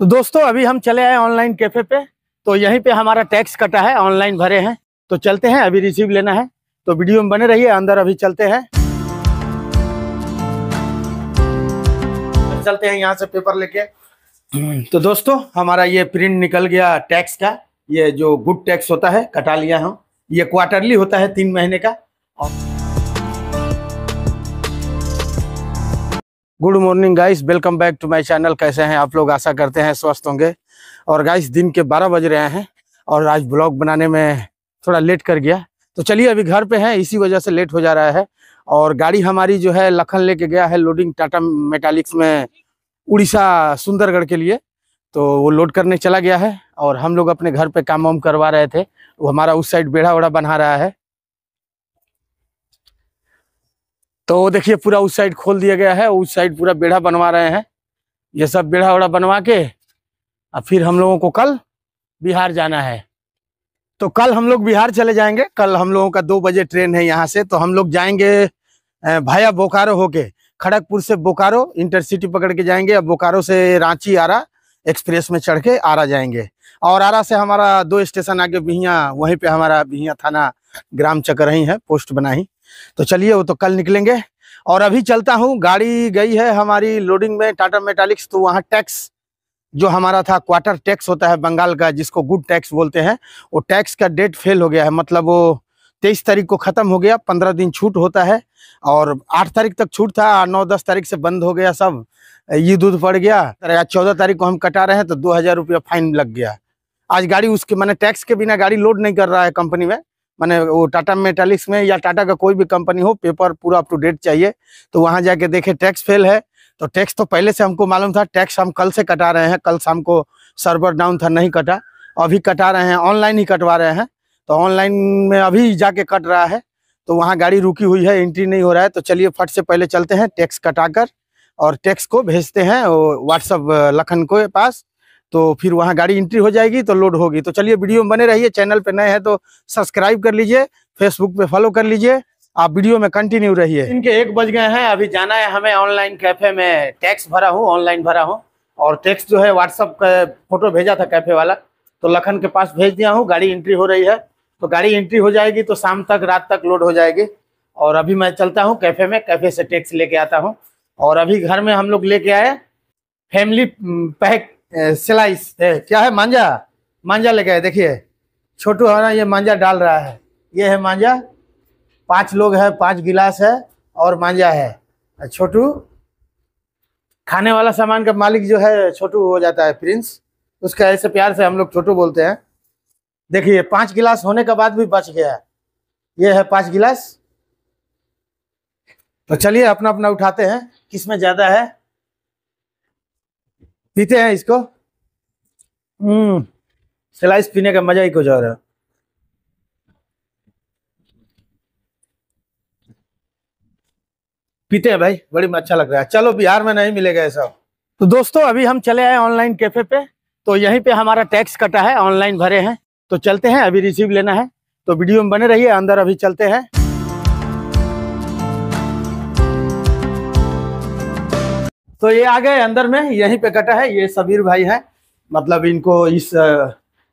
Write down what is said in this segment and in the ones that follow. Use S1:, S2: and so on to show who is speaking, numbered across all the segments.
S1: तो दोस्तों, अभी हम चले आए ऑनलाइन कैफ़े पे तो यहीं पे हमारा टैक्स कटा है ऑनलाइन भरे हैं। तो चलते हैं, अभी रिसीव लेना है। तो वीडियो में बने रहिए, अंदर अभी चलते हैं। चलते हैं यहाँ से पेपर लेके। तो दोस्तों, हमारा ये प्रिंट निकल गया टैक्स का। ये जो गुड टैक्स होता है, कटा लिया हम। ये क्वार्टरली होता है तीन महीने का। Good morning guys welcome back to my channel कैसे हैं आप लोग? आशा करते हैं स्वस्थ होंगे। और गाइस दिन के 12 बज रहे हैं और आज ब्लॉग बनाने में थोड़ा लेट कर गया। तो चलिए, अभी घर पे हैं, इसी वजह से लेट हो जा रहा है। और गाड़ी हमारी जो है, लखन लेके गया है लोडिंग टाटा मेटालिक्स में उड़ीसा, सुंदरगढ़ के लिए। तो वो लोड करने चला गया है और हम लोग अपने घर पे काम वाम करवा रहे थे। वो हमारा उस साइड बेड़ा वेड़ा बना रहा है। तो देखिए पूरा उस साइड खोल दिया गया है, उस साइड पूरा बेड़ा बनवा रहे हैं। ये सब बेड़ा वेड़ा बनवा के और फिर हम लोगों को कल बिहार जाना है। तो कल हम लोग बिहार चले जाएँगे, कल हम लोगों का दो बजे ट्रेन है यहाँ से तो हम लोग जाएँगे भाया बोकारो होके, खड़गपुर से बोकारो, इंटरसिटी पकड़ के जाएँगे और बोकारो से रांची आरा एक्सप्रेस में चढ़ के आरा जाएँगे। और आरा से हमारा दो स्टेशन आगे बिहिया, वहीं पे हमारा बिहिया थाना ग्राम चकरही है, पोस्ट बनाही तो चलिए वो तो कल निकलेंगे। और अभी चलता हूँ, गाड़ी गई है हमारी लोडिंग में टाटा मेटालिक्स तो वहाँ टैक्स जो हमारा था क्वार्टर टैक्स होता है बंगाल का, जिसको गुड टैक्स बोलते हैं, वो टैक्स का डेट फेल हो गया है। मतलब वो तेईस तारीख को ख़त्म हो गया, पंद्रह दिन छूट होता है, और आठ तारीख तक छूट था नौ, दस तारीख से बंद हो गया सब। ये दूध पड़ गया चौदह तारीख को हम कटा रहे हैं तो दो हज़ार रुपया फाइन लग गया। आज गाड़ी उसके, मैंने टैक्स के बिना गाड़ी लोड नहीं कर रहा है कंपनी में। मैंने वो टाटा मेटालिक्स में या टाटा का कोई भी कंपनी हो, पेपर पूरा अप टू डेट चाहिए तो वहाँ जाके देखे टैक्स फेल है तो टैक्स तो पहले से हमको मालूम था टैक्स हम कल से कटा रहे हैं, कल शाम को सर्वर डाउन था, नहीं कटा, अभी कटा रहे हैं ऑनलाइन ही कटवा रहे हैं तो ऑनलाइन में अभी जाके कट रहा है तो वहाँ गाड़ी रुकी हुई है एंट्री नहीं हो रहा है तो चलिए फट से पहले चलते हैं टैक्स कटा कर और टैक्स को भेजते हैं व्हाट्सअप लखन को पास तो फिर वहाँ गाड़ी एंट्री हो जाएगी तो लोड होगी। तो चलिए वीडियो में बने रहिए। चैनल पे नए हैं तो सब्सक्राइब कर लीजिए फेसबुक पे फॉलो कर लीजिए। आप वीडियो में कंटिन्यू रहिए। इनके एक बज गए हैं, अभी जाना है हमें ऑनलाइन कैफ़े में। टैक्स भरा हूँ ऑनलाइन भरा हूँ। और टैक्स जो है व्हाट्सअप का फ़ोटो भेजा था कैफ़े वाला। तो लखन के पास भेज दिया हूँ, गाड़ी एंट्री हो रही है। तो गाड़ी एंट्री हो जाएगी तो शाम तक, रात तक लोड हो जाएगी। और अभी मैं चलता हूँ कैफ़े में कैफ़े से टैक्स लेके आता हूँ। और अभी घर में हम लोग लेके आए फैमिली पैक स्लाइस क्या है मांझा मांझा लेके आए, देखिए। छोटू है ना, ये मांझा डाल रहा है। ये है मांझा पाँच लोग है, पाँच गिलास है और मांझा है। छोटू, खाने वाला सामान का मालिक जो है, छोटू हो जाता है प्रिंस। उसका ऐसे प्यार से हम लोग छोटू बोलते हैं। देखिए, पाँच गिलास होने के बाद भी बच गया। ये है पाँच गिलास। तो चलिए अपना अपना उठाते हैं। किसमें ज़्यादा है? पीते हैं इसको? हम्म स्लाइस पीने का मज़ा ही कुछ और है। पीते हैं भाई, बड़ी अच्छा लग रहा है। चलो बिहार में नहीं मिलेगा ऐसा। तो दोस्तों, अभी हम चले आए ऑनलाइन कैफ़े पे तो यहीं पे हमारा टैक्स कटा है ऑनलाइन भरे हैं। तो चलते हैं, अभी रिसीव लेना है। तो वीडियो में बने रहिए, अंदर अभी चलते हैं। तो ये आ गए अंदर में, यहीं पे कटा है, ये सबीर भाई है। मतलब इनको इस,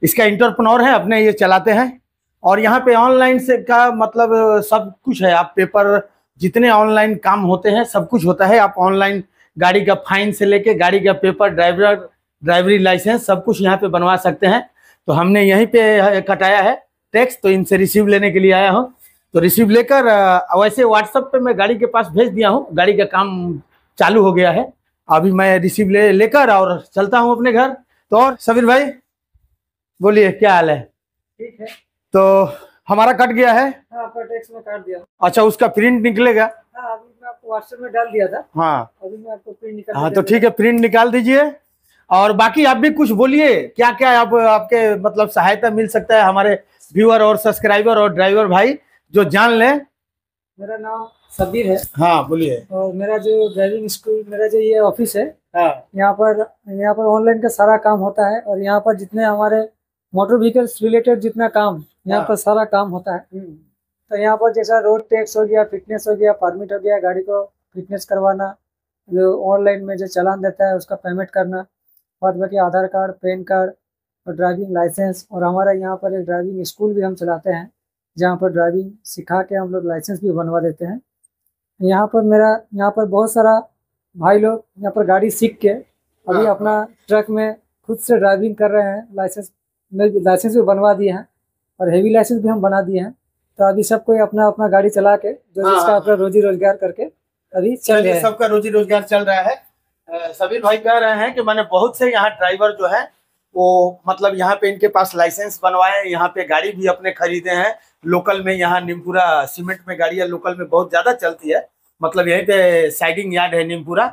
S1: इसका इंटरप्रनोर है, अपने ये चलाते हैं। और यहाँ पे ऑनलाइन से का मतलब सब कुछ है, आप पेपर जितने ऑनलाइन काम होते हैं, सब कुछ होता है। आप ऑनलाइन गाड़ी का फाइन से लेके गाड़ी का पेपर ड्राइवर ड्राइवरी लाइसेंस सब कुछ यहाँ पे बनवा सकते हैं। तो हमने यहीं पे कटाया है टैक्स तो इनसे रिसीव लेने के लिए आया हूँ। तो रिसीव लेकर वैसे व्हाट्सएप पे मैं गाड़ी के पास भेज दिया हूँ। गाड़ी का काम चालू हो गया है। अभी मैं रिसीव ले लेकर और चलता हूँ अपने घर। तो और सबीर भाई बोलिए क्या हाल है?
S2: ठीक है।
S1: तो हमारा कट गया है।
S2: हाँ में काट दिया।
S1: अच्छा उसका प्रिंट निकलेगा।
S2: हाँ अभी मैं आपको व्हाट्सएप में डाल दिया था।
S1: हाँ।
S2: अभी मैं आपको प्रिंट निकाल
S1: हाँ तो ठीक है प्रिंट निकाल दीजिए। और बाकी आप भी कुछ बोलिए क्या क्या आप आपके मतलब सहायता मिल सकता है हमारे व्यूअर और सब्सक्राइबर और ड्राइवर भाई जो जान लें।
S2: मेरा नाम सबीर है।
S1: हाँ बोलिए।
S2: और मेरा जो ड्राइविंग स्कूल मेरा जो ये ऑफ़िस है
S1: हाँ।
S2: यहाँ पर यहाँ पर ऑनलाइन का सारा काम होता है और यहाँ पर जितने हमारे मोटर व्हीकल्स रिलेटेड जितना काम यहाँ
S1: हाँ।
S2: पर सारा काम होता है। तो यहाँ पर जैसा रोड टैक्स हो गया फिटनेस हो गया परमिट हो गया गाड़ी को फिटनेस करवाना जो ऑनलाइन में जो चलान देता है उसका पेमेंट करना बाद बाकी आधार कार्ड पैन कार्ड और ड्राइविंग लाइसेंस और हमारा यहाँ पर एक ड्राइविंग स्कूल भी हम चलाते हैं जहाँ पर ड्राइविंग सिखा के हम लोग लाइसेंस भी बनवा देते हैं। यहाँ पर मेरा यहाँ पर बहुत सारा भाई लोग यहाँ पर गाड़ी सीख के अभी
S1: हाँ।
S2: अपना ट्रक में खुद से ड्राइविंग कर रहे हैं। लाइसेंस में लाइसेंस भी बनवा दिए हैं और हेवी लाइसेंस भी हम बना दिए हैं। तो अभी सब कोई अपना अपना गाड़ी चला के जो
S1: हाँ,
S2: जिसका
S1: हाँ।
S2: अपना रोजी रोज़गार करके अभी चल रहे हैं।
S1: सबका रोजी रोज़गार चल रहा है। सबीर भाई कह रहे हैं कि मैंने बहुत से यहाँ ड्राइवर जो है वो मतलब यहाँ पे इनके पास लाइसेंस बनवाए यहाँ पे गाड़ी भी अपने खरीदे हैं। लोकल में यहाँ निमपुरा सीमेंट में गाड़ियाँ लोकल में बहुत ज़्यादा चलती है। मतलब यहीं पे साइडिंग यार्ड है निमपुरा।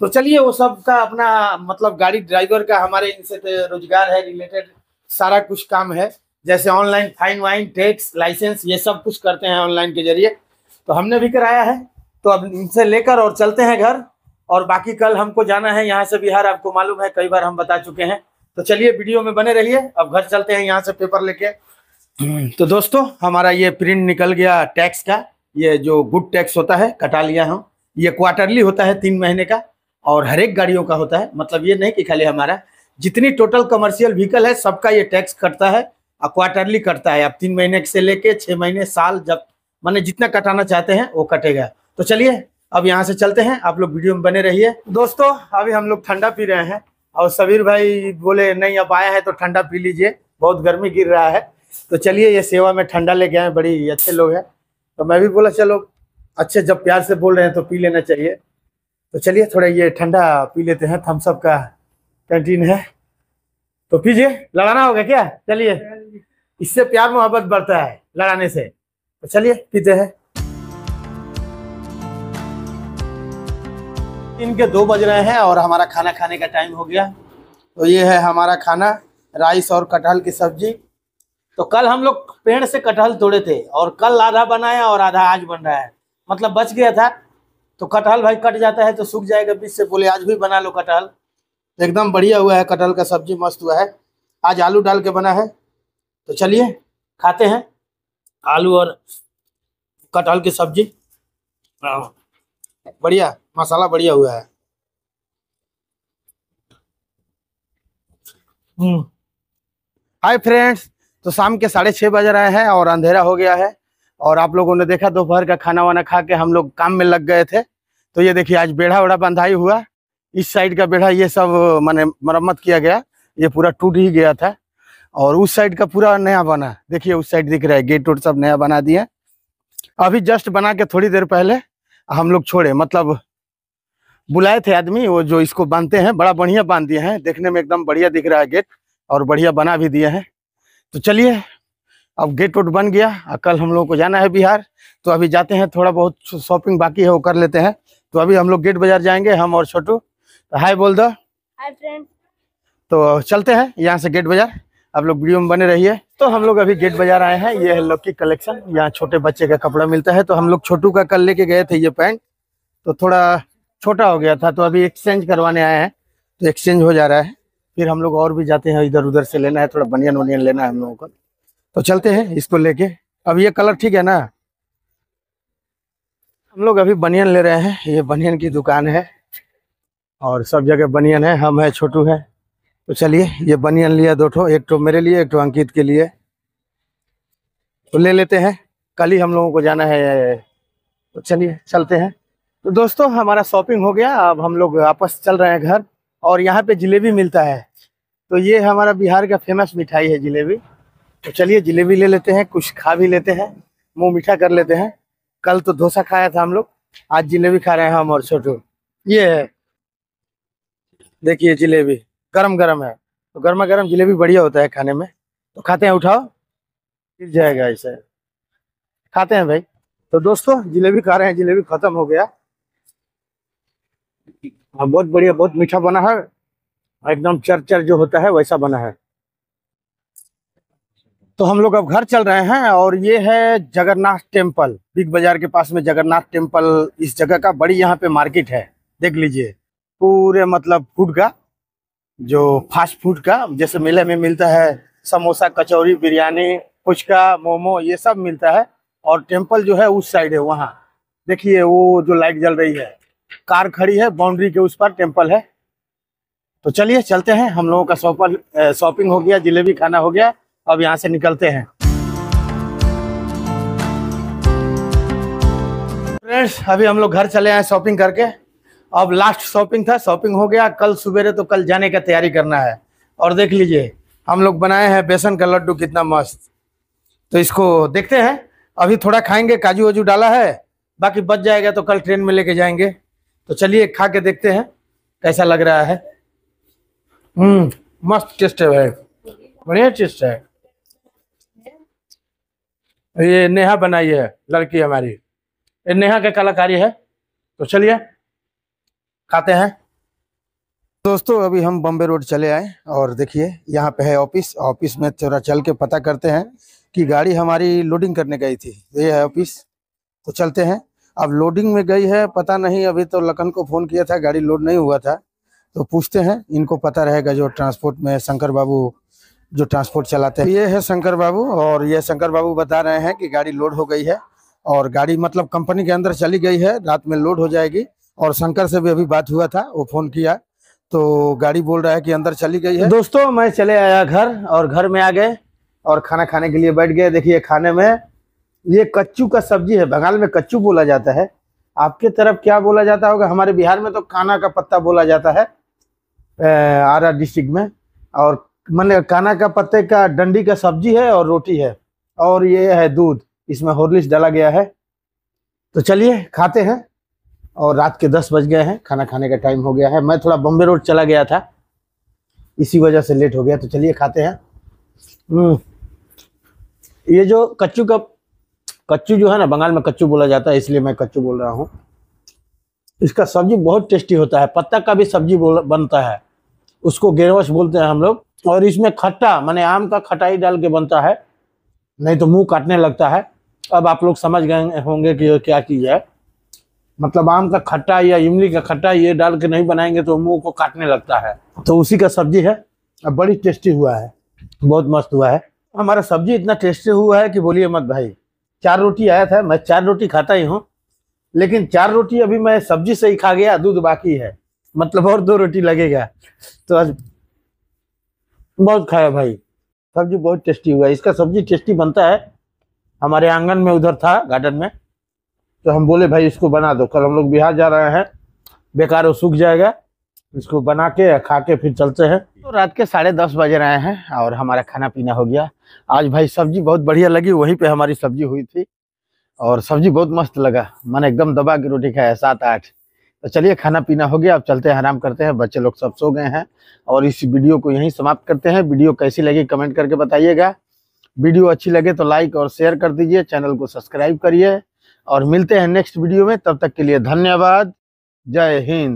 S1: तो चलिए वो सब का अपना मतलब गाड़ी ड्राइवर का हमारे इनसे तो रोज़गार है रिलेटेड सारा कुछ काम है। जैसे online fine wine tax licence ये सब कुछ करते हैं ऑनलाइन के ज़रिए। तो हमने भी कराया है। तो अब इनसे लेकर और चलते हैं घर। और बाकी कल हमको जाना है यहाँ से बिहार, आपको मालूम है, कई बार हम बता चुके हैं। तो चलिए वीडियो में बने रहिए। अब घर चलते हैं यहाँ से पेपर लेके। तो दोस्तों, हमारा ये प्रिंट निकल गया टैक्स का। ये जो गुड टैक्स होता है, कटा लिया हम। ये क्वार्टरली होता है तीन महीने का और हर एक गाड़ियों का होता है। मतलब ये नहीं कि खाली हमारा। जितनी टोटल कमर्शियल व्हीकल है, सबका ये टैक्स कटता है और क्वार्टरली कटता है। अब तीन महीने से लेके छह महीने, साल जब माने जितना कटाना चाहते हैं, वो कटेगा। तो चलिए, अब यहाँ से चलते हैं। आप लोग वीडियो में बने रहिए। दोस्तों, अभी हम लोग ठंडा पी रहे हैं और सबीर भाई बोले, नहीं, अब आया है तो ठंडा पी लीजिए। बहुत गर्मी गिर रहा है। तो चलिए, ये सेवा में ठंडा लेके आए, बड़ी अच्छे लोग हैं। तो मैं भी बोला, चलो, अच्छे जब प्यार से बोल रहे हैं तो पी लेना चाहिए। तो चलिए, थोड़ा ये ठंडा पी लेते हैं थम्सअप का कैंटीन है। तो पीजिए, लड़ाना होगा क्या? चलिए, इससे प्यार मोहब्बत बढ़ता है, लड़ाने से। तो चलिए, पीते हैं। इनके दो बज रहे हैं और हमारा खाना खाने का टाइम हो गया। तो ये है हमारा खाना, राइस और कटहल की सब्ज़ी। तो कल हम लोग पेड़ से कटहल तोड़े थे और कल आधा बनाया और आधा आज बन रहा है। मतलब बच गया था। तो कटहल भाई कट जाता है तो सूख जाएगा बीच से बोले आज भी बना लो कटहल। एकदम बढ़िया हुआ है कटहल का सब्ज़ी मस्त हुआ है। आज आलू डाल के बना है। तो चलिए खाते हैं। आलू और कटहल की सब्ज़ी। हाँ, बढ़िया मसाला बढ़िया हुआ है। हम्म। हाय फ्रेंड्स तो शाम के साढ़े छः बज रहे हैं और अंधेरा हो गया है और आप लोगों ने देखा दोपहर का खाना वाना खा के हम लोग काम में लग गए थे। तो ये देखिए, आज बेढ़ा वेढ़ा बंधाई हुआ। इस साइड का बेढ़ा ये सब, मैंने मरम्मत किया गया। ये पूरा टूट ही गया था और उस साइड का पूरा नया बना। देखिए, उस साइड दिख रहा है, गेट उट सब नया बना दिए अभी जस्ट बना के थोड़ी देर पहले हम लोग छोड़े मतलब बुलाए थे आदमी, वो जो इसको बांधते हैं, बड़ा बढ़िया बाँध दिए हैं। देखने में एकदम बढ़िया दिख रहा है गेट और बढ़िया बना भी दिए हैं। तो चलिए अब गेट उट बन गया। और कल हम लोगों को जाना है बिहार। तो अभी जाते हैं थोड़ा बहुत शॉपिंग बाकी है वो कर लेते हैं। तो अभी हम लोग गेट बाज़ार जाएँगे हम और छोटू। तो हाय बोल दो।
S3: हाय फ्रेंड
S1: तो चलते हैं यहाँ से गेट बाज़ार। आप लोग वीडियो में बने रहिए। तो हम लोग अभी गेट बाज़ार आए हैं ये है लक्की कलेक्शन यहाँ छोटे बच्चे का कपड़ा मिलता है तो हम लोग छोटू का कल लेके गए थे ये पैंट तो थोड़ा छोटा हो गया था तो अभी एक्सचेंज करवाने आए हैं। तो एक्सचेंज हो जा रहा है। फिर हम लोग और भी जाते हैं इधर उधर से लेना है, थोड़ा बनियान वनियन लेना है हम लोगों को। तो चलते हैं इसको लेके। अब ये कलर ठीक है ना? हम लोग अभी बनियान ले रहे हैं। ये बनियान की दुकान है और सब जगह बनियान है। हम है, छोटू है। तो चलिए, ये बनियान लिया दो ठो, एक ठो मेरे लिए, एक ठो अंकित के लिए। तो ले लेते हैं। कल ही हम लोगों को जाना है। तो चलिए, चलते हैं। तो दोस्तों, हमारा शॉपिंग हो गया। अब हम लोग वापस चल रहे हैं घर। और यहाँ पे जिलेबी मिलता है। तो ये हमारा बिहार का फ़ेमस मिठाई है जिलेबी। तो चलिए जिलेबी ले लेते हैं, कुछ खा भी लेते हैं, मुँह मीठा कर लेते हैं। कल तो डोसा खाया था हम लोग, आज जिलेबी खा रहे हैं हम और छोटू। ये है। देखिए जिलेबी गरम गरम है। तो गर्मा गर्म जिलेबी बढ़िया होता है खाने में। तो खाते हैं, उठाओ। गिर जाएगा ऐसे खाते हैं भाई। तो दोस्तों, जिलेबी खा रहे हैं, जिलेबी खत्म हो गया। हाँ बहुत बढ़िया, बहुत मीठा बना है। एकदम चर चर जो होता है, वैसा बना है। तो हम लोग अब घर चल रहे हैं और ये है जगन्नाथ टेंपल बिग बाज़ार के पास में जगन्नाथ टेंपल इस जगह का बड़ी यहाँ पे मार्केट है। देख लीजिए, पूरे मतलब फ़ूड का, जो फास्ट फ़ूड का, जैसे मेले में मिलता है, समोसा, कचौरी, बिरयानी, फुचका, मोमो, ये सब मिलता है। और टेंपल जो है, उस साइड है, वहाँ। देखिए, वो जो लाइट जल रही है कार खड़ी है बाउंड्री के उस पर टेंपल है। तो चलिए, चलते हैं। हम लोगों का शॉपिंग हो गया, जलेबी खाना हो गया। अब यहाँ से निकलते हैं। फ्रेंड्स अभी हम लोग घर चले आए शॉपिंग करके। अब लास्ट शॉपिंग था शॉपिंग हो गया। कल सवेरे तो कल जाने का तैयारी करना है। और देख लीजिए, हम लोग बनाए हैं बेसन का लड्डू, कितना मस्त। तो इसको देखते हैं। अभी थोड़ा खाएँगे काजू वाजू डाला है। बाकी बच जाएगा तो कल ट्रेन में लेके जाएँगे। तो चलिए खा के देखते हैं कैसा लग रहा है। हम्म मस्त टेस्ट है भाई। बढ़िया टेस्ट है। ये नेहा बनाई है, लड़की हमारी। ये नेहा के कलाकारी है। तो चलिए, खाते हैं। दोस्तों, अभी हम बम्बे रोड चले आए और देखिए, यहाँ पे है ऑफ़िस। ऑफ़िस में थोड़ा चल के पता करते हैं कि गाड़ी हमारी लोडिंग करने गई थी। ये है ऑफ़िस। तो चलते हैं। अब लोडिंग में गई है, पता नहीं, अभी तो लखन को फ़ोन किया था, गाड़ी लोड नहीं हुआ था। तो पूछते हैं, इनको पता रहेगा जो ट्रांसपोर्ट में शंकर बाबू, जो ट्रांसपोर्ट चलाते हैं। ये है शंकर बाबू और ये शंकर बाबू बता रहे हैं कि गाड़ी लोड हो गई है और गाड़ी मतलब कंपनी के अंदर चली गई है, रात में लोड हो जाएगी और शंकर से भी अभी बात हुआ था, वो फ़ोन किया। तो गाड़ी बोल रहा है कि अंदर चली गई है। दोस्तों, मैं चले आया घर और घर में आ गए और खाना खाने के लिए बैठ गए। देखिए, खाने में ये कच्चू का सब्ज़ी है, बंगाल में कच्चू बोला जाता है। आपके तरफ़ क्या बोला जाता होगा? हमारे बिहार में तो काना का पत्ता बोला जाता है आरा डिस्ट्रिक्ट में। और मैंने काना का पत्ते का डंडी का सब्ज़ी है और रोटी है। और ये है दूध, इसमें हॉर्लिक्स डाला गया है। तो चलिए, खाते हैं। और रात के दस बज गए हैं, खाना खाने का टाइम हो गया है। मैं थोड़ा बॉम्बे रोड चला गया था, इसी वजह से लेट हो गया। तो चलिए, खाते हैं। हम्म ये जो कच्चू का कच्चू जो है ना, बंगाल में कच्चू बोला जाता है, इसलिए मैं कच्चू बोल रहा हूँ। इसका सब्ज़ी बहुत टेस्टी होता है, पत्ता का भी सब्ज़ी बनता है। उसको गेरवश बोलते हैं हम लोग। और इसमें खट्टा, माने आम का खटाई डाल के बनता है, नहीं तो मुँह काटने लगता है। अब आप लोग समझ गए होंगे कि क्या चीज़ है। मतलब आम का खट्टा या इमली का खट्टा ये डाल के नहीं बनाएँगे तो मुँह को काटने लगता है। तो उसी का सब्ज़ी है। अब बड़ी टेस्टी हुआ है, बहुत मस्त हुआ है। हमारा सब्ज़ी इतना टेस्टी हुआ है कि बोलिए मत भाई। चार रोटी आया था, मैं चार रोटी खाता ही हूँ। लेकिन चार रोटी अभी मैं सब्ज़ी से ही खा गया, दूध बाकी है। मतलब और दो रोटी लगेगा। तो आज बहुत खाया भाई। सब्ज़ी बहुत टेस्टी हुआ। इसका सब्ज़ी टेस्टी बनता है। हमारे आँगन में उधर था, गार्डन में। तो हम बोले, भाई इसको बना दो। कल हम लोग बिहार जा रहे हैं। बेकार वो सूख जाएगा। इसको बना के, खा के फिर चलते हैं। तो रात के साढ़े दस बजे रहे हैं और हमारा खाना पीना हो गया। आज भाई सब्ज़ी बहुत बढ़िया लगी, वहीं पे हमारी सब्ज़ी हुई थी और सब्ज़ी बहुत मस्त लगा। मैंने एकदम दबा के रोटी खाया, सात, आठ। तो चलिए, खाना पीना हो गया, अब चलते हैं, आराम करते हैं। बच्चे लोग सब सो गए हैं और इस वीडियो को यहीं समाप्त करते हैं। वीडियो कैसी लगी कमेंट करके बताइएगा। वीडियो अच्छी लगे तो लाइक और शेयर कर दीजिए, चैनल को सब्सक्राइब करिए और मिलते हैं नेक्स्ट वीडियो में। तब तक के लिए धन्यवाद। जय हिंद।